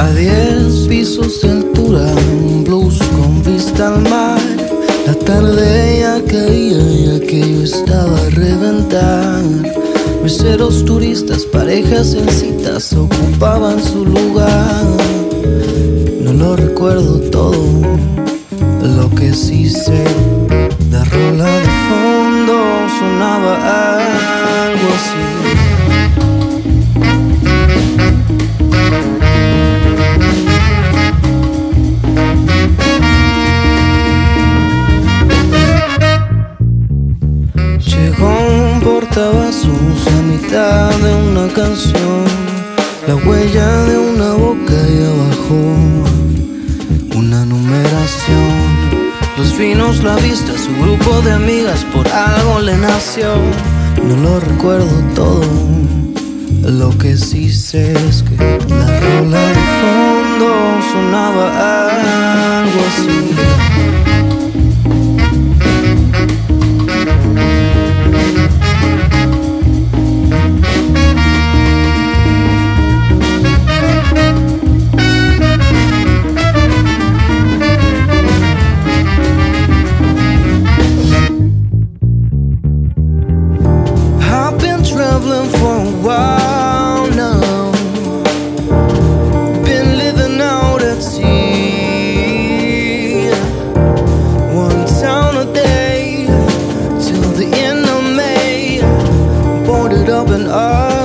A diez pisos de altura, un blues con vista al mar. La tarde ya caía y aquello estaba a reventar. Meseros, turistas, parejas en citas ocupaban su lugar. No lo recuerdo todo, lo que sí sé. La rola de fondo sonaba algo un portavasos a mitad de una canción, la huella de una boca y abajo una numeración. Los vinos, la vista, su grupo de amigas por algo le nació. No lo recuerdo todo, lo que sí sé es que la rola de fondo sonaba algo así. Traveling for a while now. Been living out at sea. One town a day till the end of May. Boarded up and up.